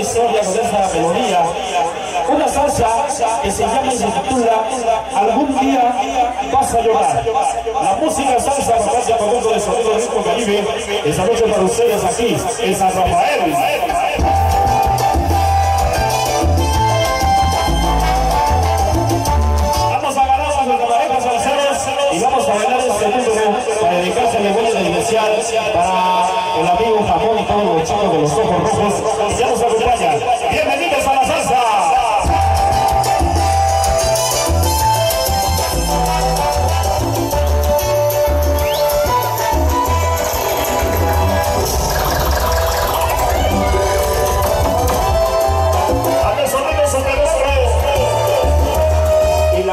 historia con esta melodía. Una salsa que se llama y se Algún día vas a llorar. La música salsa para con el sonido rico caribe. Esta noche para ustedes aquí en San Rafael.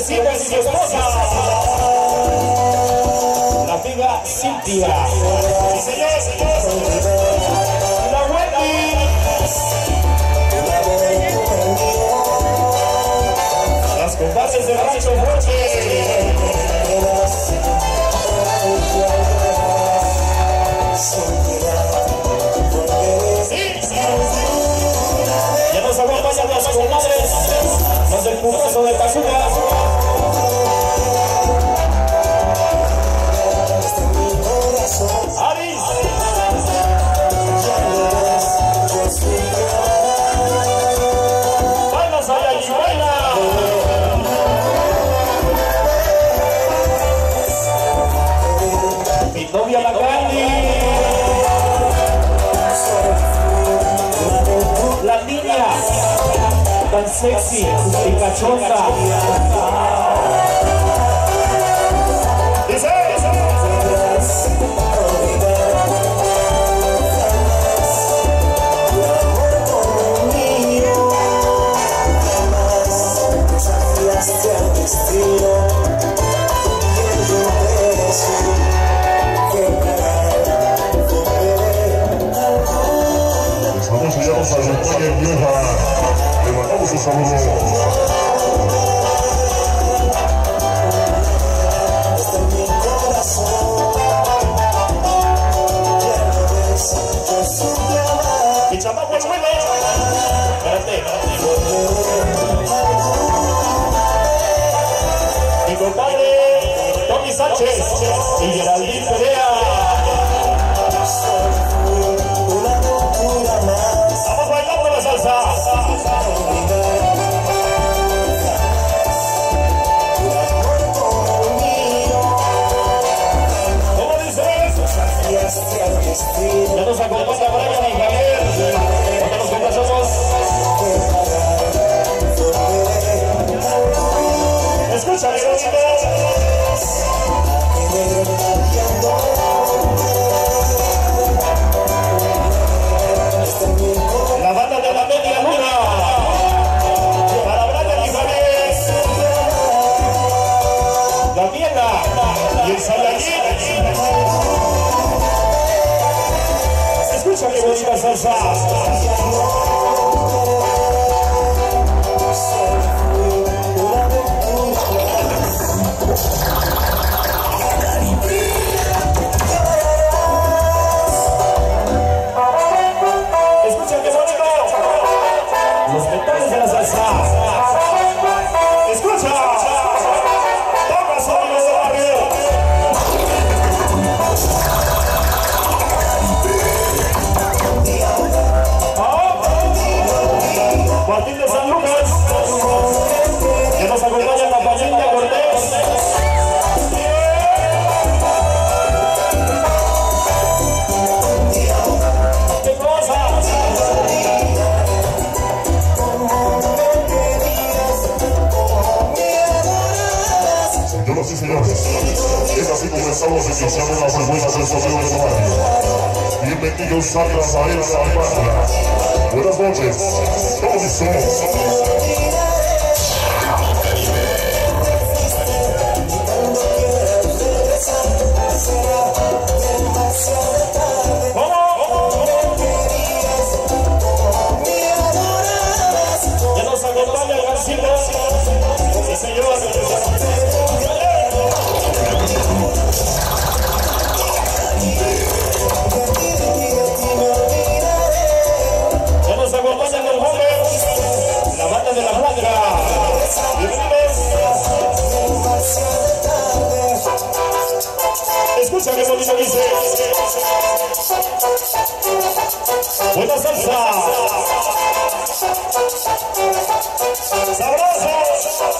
y su esposa, la amiga Cintia. La Wendy. Las compases del rancho Fuerte. la Cali. La niña, tan sexy y cachonda. Dice. Street. Ya nos acompaña Brian todas as asas. Los detalles de las alzas. 12 de janeiro de 1989. Bienvenidos a Trabalhar la Patria. Buenas noches, todos somos. Escucha que dice. Buena salsa. Sabroso.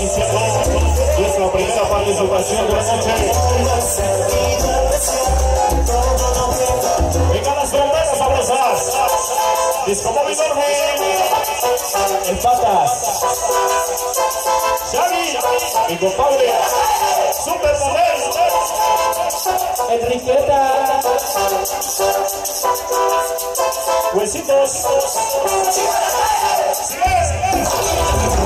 Iniciando nuestra primera participación de la noche. Venga las fronteras sabrosas. Disco Móvil. El Patas. Xavi. Mi compadre. Supermodel. Enriqueta. Huesitos. Sigue. Ya